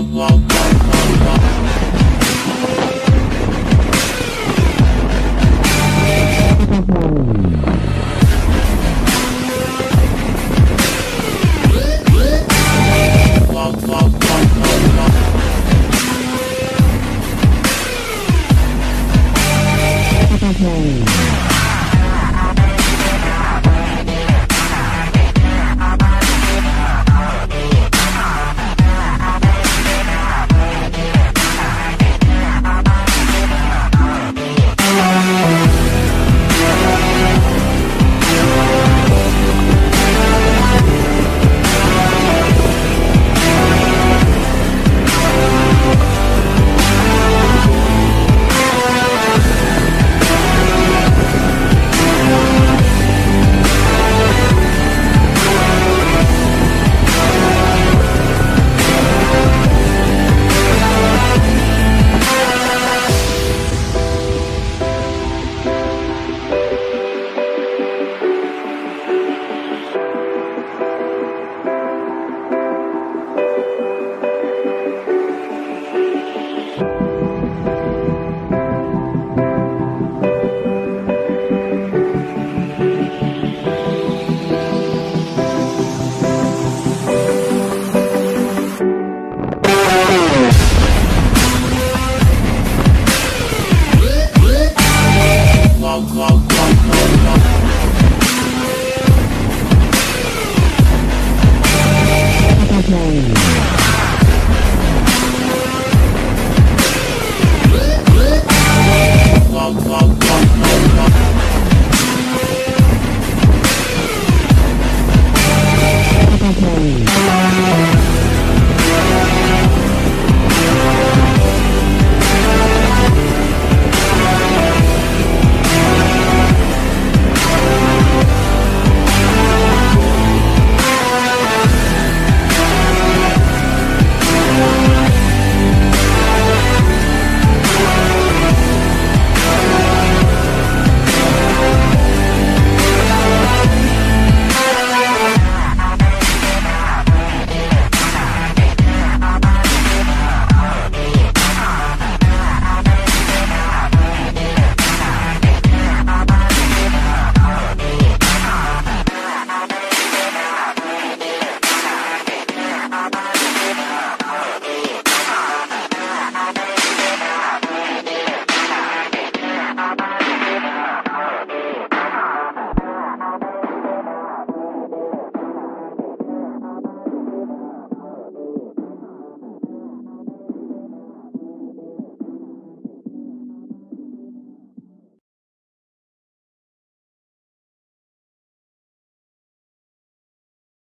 wow, wow. oh you.